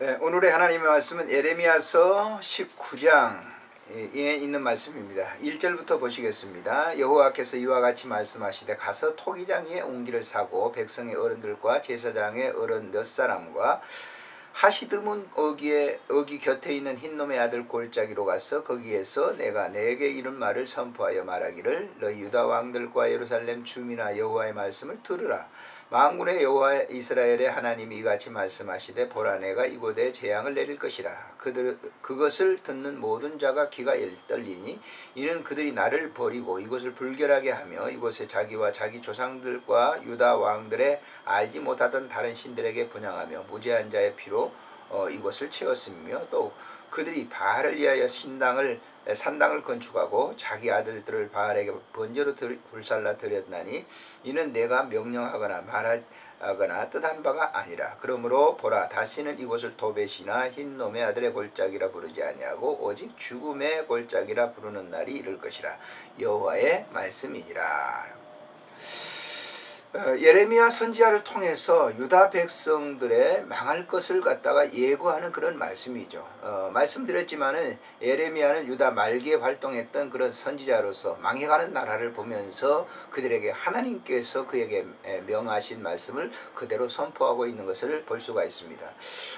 네, 오늘의 하나님의 말씀은 예레미야서 19장에 있는 말씀입니다. 1절부터 보시겠습니다. 여호와께서 이와 같이 말씀하시되 가서 토기장 위에 옹기를 사고 백성의 어른들과 제사장의 어른 몇 사람과 하시드문 어기에 어기 곁에 있는 흰놈의 아들 골짜기로 가서 거기에서 내가 내게 이런 말을 선포하여 말하기를 너희 유다 왕들과 예루살렘 주민아 여호와의 말씀을 들으라 만군의 여호와 이스라엘의 하나님이 이같이 말씀하시되 보라 내가 이곳에 재앙을 내릴 것이라. 그들 그것을 듣는 모든 자가 귀가 떨리니 이는 그들이 나를 버리고 이곳을 불결하게 하며 이곳에 자기와 자기 조상들과 유다 왕들의 알지 못하던 다른 신들에게 분양하며 무죄한 자의 피로 어, 이곳을 채웠으며 또 그들이 바알을 위하여 신당을 산당을 건축하고 자기 아들들을 바알에게 번제로 불살라 드렸나니 이는 내가 명령하거나 말하거나 뜻한 바가 아니라 그러므로 보라 다시는 이곳을 도벳이나 흰놈의 아들의 골짜기라 부르지 아니하고 오직 죽음의 골짜기라 부르는 날이 이를 것이라. 여호와의 말씀이니라. 어, 예레미야 선지자를 통해서 유다 백성들의 망할 것을 갖다가 예고하는 그런 말씀이죠. 어, 말씀드렸지만은 예레미야는 유다 말기에 활동했던 그런 선지자로서 망해가는 나라를 보면서 그들에게 하나님께서 그에게 명하신 말씀을 그대로 선포하고 있는 것을 볼 수가 있습니다.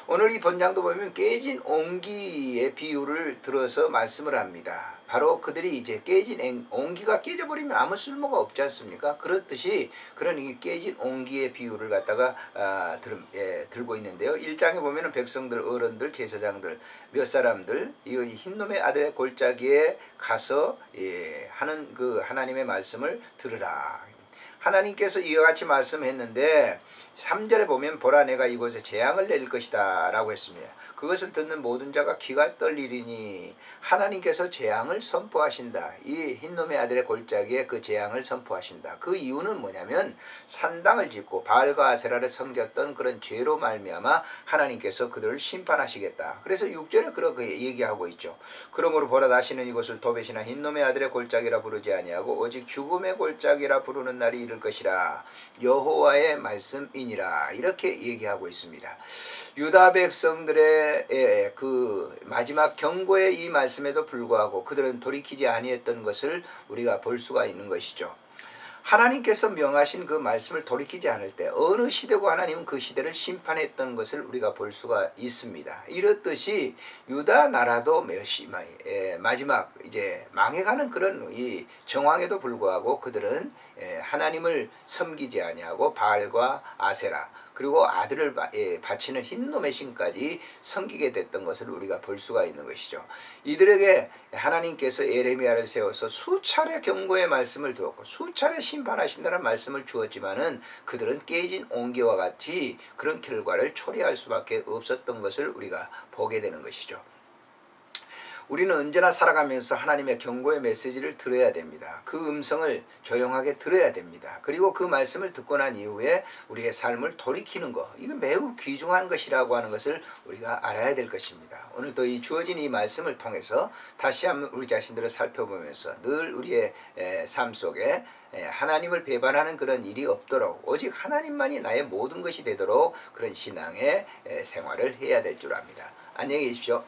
오늘 이 본장도 보면 깨진 옹기의 비유를 들어서 말씀을 합니다. 바로 그들이 이제 깨진 옹기가 깨져버리면 아무 쓸모가 없지 않습니까? 그렇듯이 그런 이 깨진 옹기의 비유를 갖다가 아, 들, 예, 들고 있는데요. 1장에 보면은 백성들, 어른들, 제사장들, 몇 사람들 이 흰놈의 아들의 골짜기에 가서 예, 하는 그 하나님의 말씀을 들으라. 하나님께서 이와 같이 말씀했는데 3절에 보면 보라 내가 이곳에 재앙을 내릴 것이다 라고 했습니다. 그것을 듣는 모든 자가 귀가 떨리리니 하나님께서 재앙을 선포하신다. 이 흰놈의 아들의 골짜기에 그 재앙을 선포하신다. 그 이유는 뭐냐면 산당을 짓고 바알과 아세라를 섬겼던 그런 죄로 말미암아 하나님께서 그들을 심판하시겠다. 그래서 6절에 그렇게 얘기하고 있죠. 그러므로 보라 다시는 이곳을 도벳이나 흰놈의 아들의 골짜기라 부르지 아니하고 오직 죽음의 골짜기라 부르는 날이 이를 것이라. 여호와의 말씀이니라. 이렇게 얘기하고 있습니다. 유다 백성들의 그 마지막 경고의 이 말씀에도 불구하고 그들은 돌이키지 아니했던 것을 우리가 볼 수가 있는 것이죠. 하나님께서 명하신 그 말씀을 돌이키지 않을 때 어느 시대고 하나님은 그 시대를 심판했던 것을 우리가 볼 수가 있습니다. 이렇듯이 유다 나라도 몇시 마지막 이제 망해가는 그런 이 정황에도 불구하고 그들은 하나님을 섬기지 아니하고 바알과 아세라 그리고 아들을 예, 바치는 흰놈의 신까지 섬기게 됐던 것을 우리가 볼 수가 있는 것이죠. 이들에게 하나님께서 에레미야를 세워서 수차례 경고의 말씀을 두었고 수차례 심판하신다는 말씀을 주었지만은 그들은 깨진 옹기와 같이 그런 결과를 초래할 수밖에 없었던 것을 우리가 보게 되는 것이죠. 우리는 언제나 살아가면서 하나님의 경고의 메시지를 들어야 됩니다. 그 음성을 조용하게 들어야 됩니다. 그리고 그 말씀을 듣고 난 이후에 우리의 삶을 돌이키는 것, 이건 매우 귀중한 것이라고 하는 것을 우리가 알아야 될 것입니다. 오늘도 이 주어진 이 말씀을 통해서 다시 한번 우리 자신들을 살펴보면서 늘 우리의 삶 속에 하나님을 배반하는 그런 일이 없도록 오직 하나님만이 나의 모든 것이 되도록 그런 신앙의 생활을 해야 될 줄 압니다. 안녕히 계십시오.